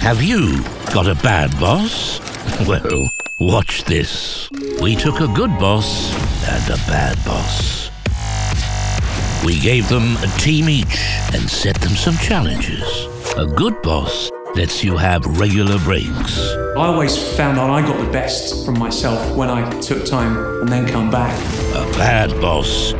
Have you got a bad boss? Well, watch this. We took a good boss and a bad boss. We gave them a team each and set them some challenges. A good boss lets you have regular breaks. I always found out I got the best from myself when I took time and then come back. A bad boss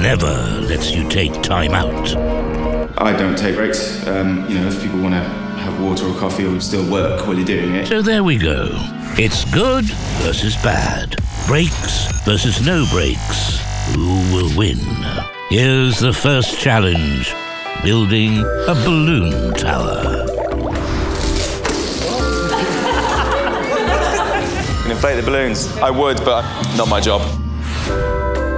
never lets you take time out. I don't take breaks. Um, you know, if people want to have water or coffee or still work while you're doing it. So there we go. It's good versus bad. Breaks versus no breaks. Who will win? Here's the first challenge building a balloon tower. can inflate the balloons. I would, but not my job.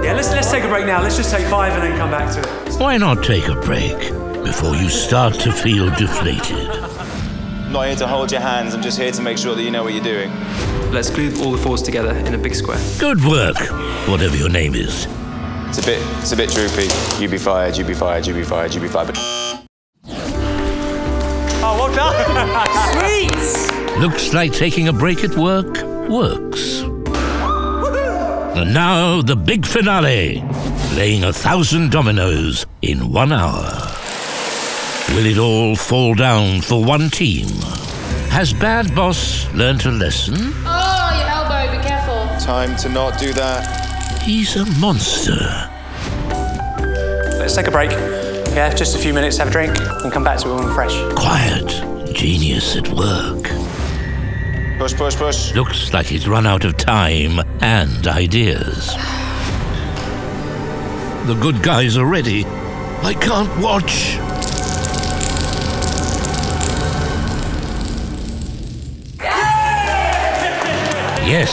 Yeah, let's, let's take a break now. Let's just take five and then come back to it. Why not take a break before you start to feel deflated? I'm not here to hold your hands, I'm just here to make sure that you know what you're doing. Let's glue all the fours together in a big square. Good work, whatever your name is. It's a bit, it's a bit droopy. You be fired, you be fired, you be fired, you be fired. But Oh, well done. Sweet. Looks like taking a break at work works. And now the big finale, laying a thousand dominoes in one hour. Will it all fall down for one team? Has Bad Boss learnt a lesson? Oh, your elbow, be careful. time to not do that. He's a monster. Let's take a break. Yeah, just a few minutes, have a drink, and come back to it when we're fresh. Quiet, genius at work. Push, push, push. Looks like he's run out of time and ideas. The good guys are ready. I can't watch. Yes,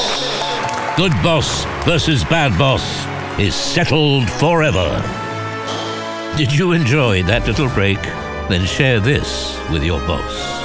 good boss versus bad boss is settled forever. Did you enjoy that little break? Then share this with your boss.